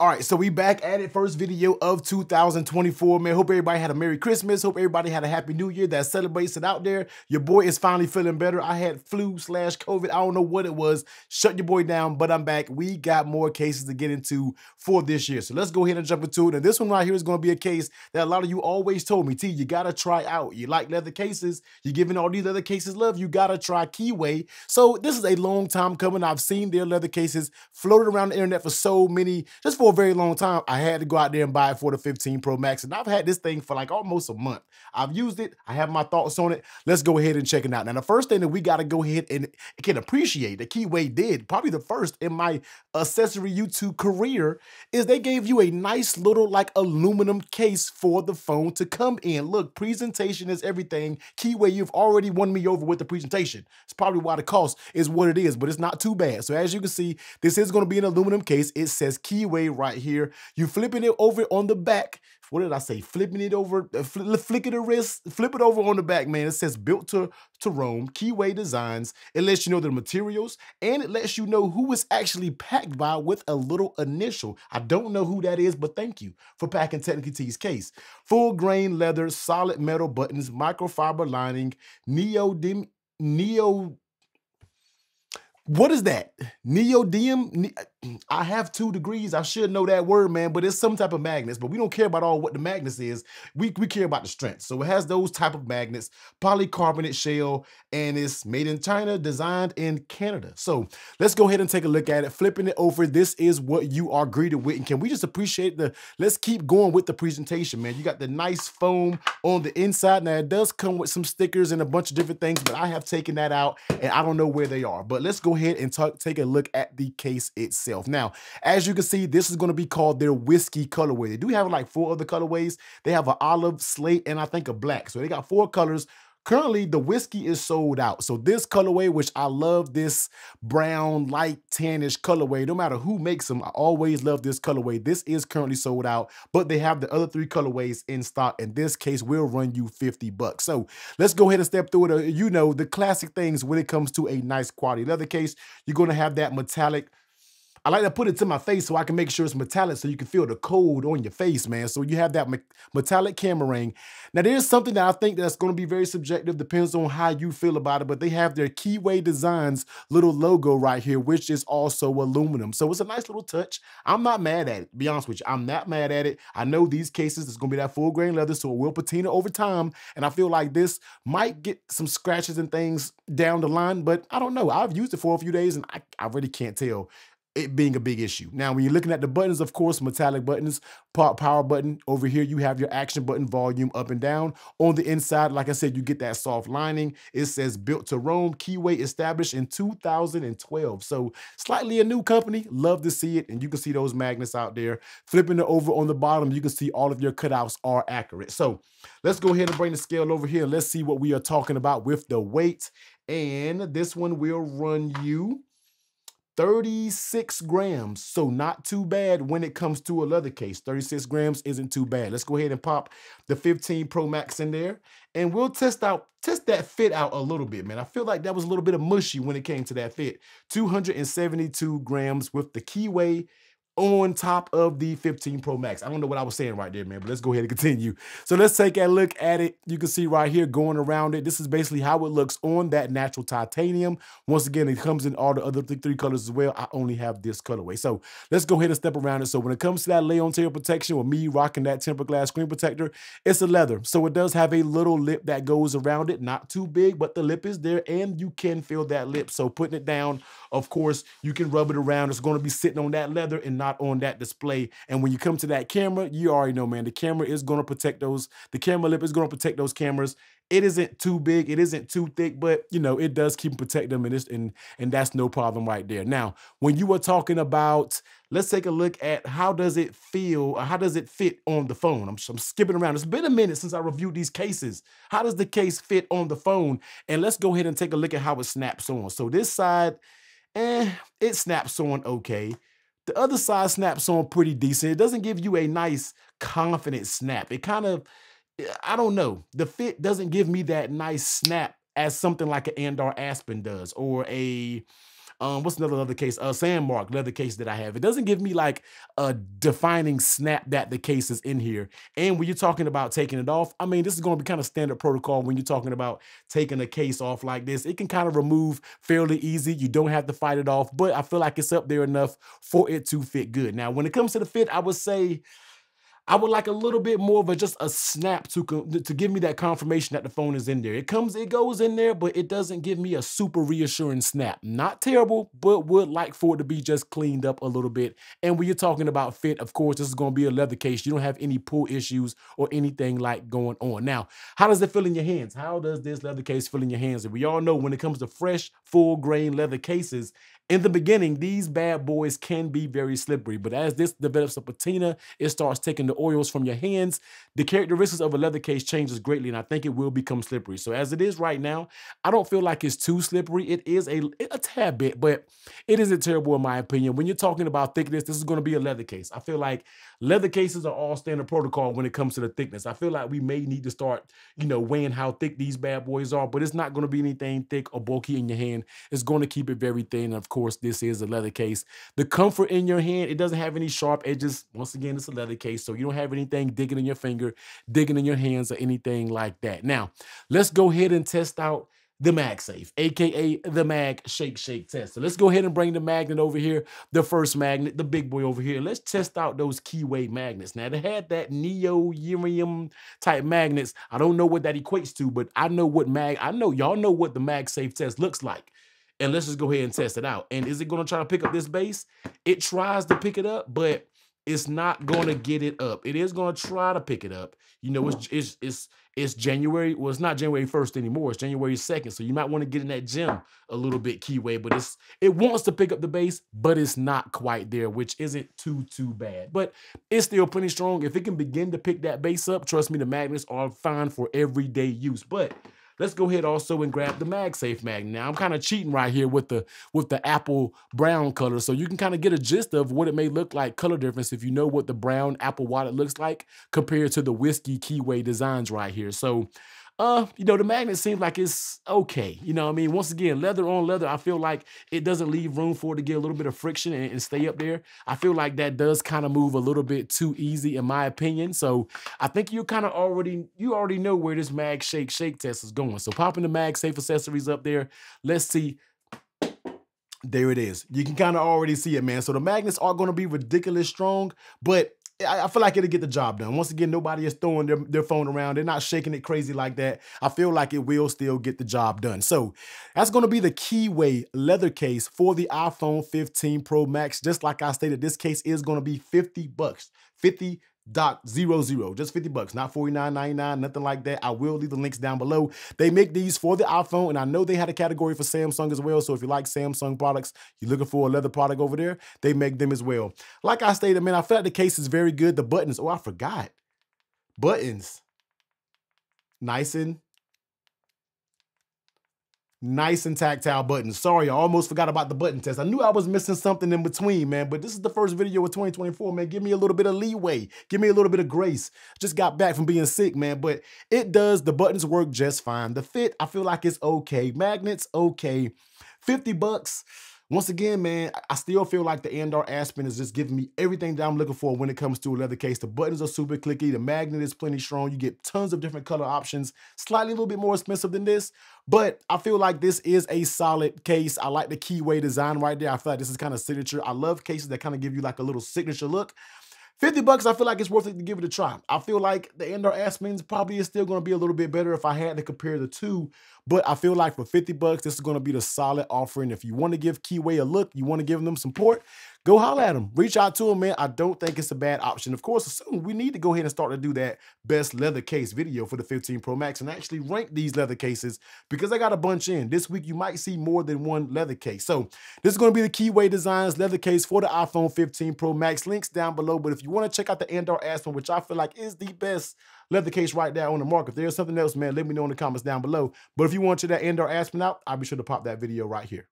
All right, so we back at it. First video of 2024, man. Hope everybody had a Merry Christmas. Hope everybody had a Happy New Year that celebrates it out there. Your boy is finally feeling better. I had flu slash COVID. I don't know what it was. Shut your boy down, but I'm back. We got more cases to get into for this year. So let's go ahead and jump into it. And this one right here is going to be a case that a lot of you always told me, T, you got to try out. You like leather cases. You're giving all these other cases love. You got to try Keyway. So this is a long time coming. I've seen their leather cases floated around the internet for so many, just for a very long time, I had to go out there and buy it for the 15 Pro Max. And I've had this thing for like almost a month. I've used it. I have my thoughts on it. Let's go ahead and check it out. Now, the first thing that we got to go ahead and can appreciate that Keyway did, probably the first in my accessory YouTube career, is they gave you a nice little like aluminum case for the phone to come in. Look, presentation is everything. Keyway, you've already won me over with the presentation. It's probably why the cost is what it is, but it's not too bad. So as you can see, this is going to be an aluminum case. It says Keyway right here. You flipping it over on the back. What did I say? Flipping it over, uh, fl flicking the wrist, flip it over on the back, man. It says built to, to roam, Keyway Designs. It lets you know the materials and it lets you know who is actually packed by with a little initial. I don't know who that is, but thank you for packing Technical T's case. Full grain leather, solid metal buttons, microfiber lining, neodymium, neo what is that? Neodymium? I have two degrees. I should know that word, man, but it's some type of magnets. But we don't care about all what the magnets is. We, we care about the strength. So it has those type of magnets, polycarbonate shell, and it's made in China, designed in Canada. So let's go ahead and take a look at it. Flipping it over, this is what you are greeted with. And can we just appreciate the, let's keep going with the presentation, man. You got the nice foam on the inside. Now, it does come with some stickers and a bunch of different things, but I have taken that out, and I don't know where they are. But let's go ahead and take a look at the case itself. Now, as you can see, this is going to be called their whiskey colorway. They do have like four other colorways. They have an olive, slate, and I think a black. So they got four colors. Currently, the whiskey is sold out. So this colorway, which I love this brown, light tannish colorway, no matter who makes them, I always love this colorway. This is currently sold out, but they have the other three colorways in stock. In this case, we'll run you 50 bucks. So let's go ahead and step through it. Uh, you know, the classic things when it comes to a nice quality leather case, you're going to have that metallic I like to put it to my face so I can make sure it's metallic so you can feel the cold on your face, man. So you have that me metallic camera ring. Now, there's something that I think that's going to be very subjective, depends on how you feel about it, but they have their Keyway Designs little logo right here, which is also aluminum. So it's a nice little touch. I'm not mad at it, be honest with you. I'm not mad at it. I know these cases, it's going to be that full grain leather, so it will patina over time. And I feel like this might get some scratches and things down the line, but I don't know. I've used it for a few days and I, I really can't tell it being a big issue. Now, when you're looking at the buttons, of course, metallic buttons, power button. Over here, you have your action button, volume up and down. On the inside, like I said, you get that soft lining. It says built to roam, Keyway established in 2012. So slightly a new company. Love to see it. And you can see those magnets out there. Flipping it over on the bottom, you can see all of your cutouts are accurate. So let's go ahead and bring the scale over here. Let's see what we are talking about with the weight. And this one will run you 36 grams. So not too bad when it comes to a leather case. 36 grams isn't too bad. Let's go ahead and pop the 15 Pro Max in there and we'll test out test that fit out a little bit, man. I feel like that was a little bit of mushy when it came to that fit. 272 grams with the Keyway on top of the 15 Pro Max. I don't know what I was saying right there, man, but let's go ahead and continue. So let's take a look at it. You can see right here going around it. This is basically how it looks on that natural titanium. Once again, it comes in all the other three colors as well. I only have this colorway. So let's go ahead and step around it. So when it comes to that lay on tail protection with me rocking that tempered glass screen protector, it's a leather. So it does have a little lip that goes around it. Not too big, but the lip is there and you can feel that lip. So putting it down, of course, you can rub it around. It's going to be sitting on that leather and not not on that display. And when you come to that camera, you already know, man, the camera is going to protect those, the camera lip is going to protect those cameras. It isn't too big, it isn't too thick, but you know, it does keep protect them and it's and and that's no problem right there. Now, when you were talking about, let's take a look at how does it feel, how does it fit on the phone? I'm, I'm skipping around. It's been a minute since I reviewed these cases. How does the case fit on the phone? And let's go ahead and take a look at how it snaps on. So this side, eh, it snaps on okay. The other side snaps on pretty decent. It doesn't give you a nice, confident snap. It kind of, I don't know. The fit doesn't give me that nice snap as something like an Andar Aspen does or a um, what's another leather case? Uh, Sandmarc leather case that I have. It doesn't give me like a defining snap that the case is in here. And when you're talking about taking it off, I mean, this is going to be kind of standard protocol when you're talking about taking a case off like this. It can kind of remove fairly easy. You don't have to fight it off, but I feel like it's up there enough for it to fit good. Now, when it comes to the fit, I would say I would like a little bit more of a just a snap to to give me that confirmation that the phone is in there. It comes, it goes in there, but it doesn't give me a super reassuring snap. Not terrible, but would like for it to be just cleaned up a little bit. And when you're talking about fit, of course, this is going to be a leather case. You don't have any pull issues or anything like going on. Now, how does it feel in your hands? How does this leather case feel in your hands? And we all know when it comes to fresh, full grain leather cases, in the beginning, these bad boys can be very slippery, but as this develops a patina, it starts taking the oils from your hands. The characteristics of a leather case changes greatly, and I think it will become slippery. So as it is right now, I don't feel like it's too slippery. It is a, a tad bit, but it isn't terrible in my opinion. When you're talking about thickness, this is going to be a leather case. I feel like leather cases are all standard protocol when it comes to the thickness. I feel like we may need to start, you know, weighing how thick these bad boys are, but it's not going to be anything thick or bulky in your hand. It's going to keep it very thin. Of course, course, this is a leather case. The comfort in your hand, it doesn't have any sharp edges. Once again, it's a leather case, so you don't have anything digging in your finger, digging in your hands, or anything like that. Now, let's go ahead and test out the MagSafe, aka the Mag Shake Shake test. So let's go ahead and bring the magnet over here, the first magnet, the big boy over here. Let's test out those keyway magnets. Now, they had that neo-urium type magnets. I don't know what that equates to, but I know what mag, I know y'all know what the MagSafe test looks like and let's just go ahead and test it out. And is it going to try to pick up this base? It tries to pick it up, but it's not going to get it up. It is going to try to pick it up. You know, it's hmm. it's it's it's January. Well, it's not January first anymore. It's January second. So you might want to get in that gym a little bit, Keyway. But it's it wants to pick up the base, but it's not quite there, which isn't too too bad. But it's still plenty strong. If it can begin to pick that base up, trust me, the magnets are fine for everyday use. But let's go ahead also and grab the MagSafe magnet. Now I'm kind of cheating right here with the with the apple brown color, so you can kind of get a gist of what it may look like color difference if you know what the brown apple wallet looks like compared to the whiskey keyway designs right here. So uh, you know, the magnet seems like it's okay. You know what I mean? Once again, leather on leather, I feel like it doesn't leave room for it to get a little bit of friction and, and stay up there. I feel like that does kind of move a little bit too easy in my opinion. So I think you kind of already, you already know where this mag shake shake test is going. So popping the mag safe accessories up there. Let's see there it is. You can kind of already see it, man. So the magnets are going to be ridiculous strong, but I, feel like it'll get the job done. Once again, nobody is throwing their, their phone around. They're not shaking it crazy like that. I feel like it will still get the job done. So that's going to be the Keyway leather case for the iPhone 15 Pro Max. Just like I stated, this case is going to be 50 bucks. 50 dot zero zero. Just 50 bucks not 49.99 nothing like that. I will leave the links down below. They make these for the iphone and i know they had a category for samsung as well. So if you like samsung products you're looking for a leather product over there they make them as well. Like i stated man i feel like the case is very good. The buttons oh i forgot. Buttons. Nice and nice and tactile buttons. Sorry, I almost forgot about the button test. I knew I was missing something in between, man, but this is the first video of 2024, man. Give me a little bit of leeway. Give me a little bit of grace. Just got back from being sick, man, but it does. The buttons work just fine. The fit, I feel like it's okay. Magnets, okay. 50 bucks. Once again, man, I still feel like the Andar Aspen is just giving me everything that I'm looking for when it comes to a leather case. The buttons are super clicky. The magnet is plenty strong. You get tons of different color options. Slightly a little bit more expensive than this, but I feel like this is a solid case. I like the keyway design right there. I feel like this is kind of signature. I love cases that kind of give you like a little signature look. 50 bucks, I feel like it's worth it to give it a try. I feel like the Andar Aspens probably is still going to be a little bit better if I had to compare the two. But I feel like for 50 bucks, this is going to be the solid offering. If you want to give Keyway a look, you want to give them support, go holler at them. Reach out to them, man. I don't think it's a bad option. Of course, soon we need to go ahead and start to do that best leather case video for the 15 Pro Max and actually rank these leather cases because I got a bunch in. This week, you might see more than one leather case. So this is going to be the Keyway Designs leather case for the iPhone 15 Pro Max. Links down below. But if you want to check out the Andar Aspen, which I feel like is the best leather case right there on the market. If there's something else, man, let me know in the comments down below. But if you want to check that Andar Aspen out, I'll be sure to pop that video right here.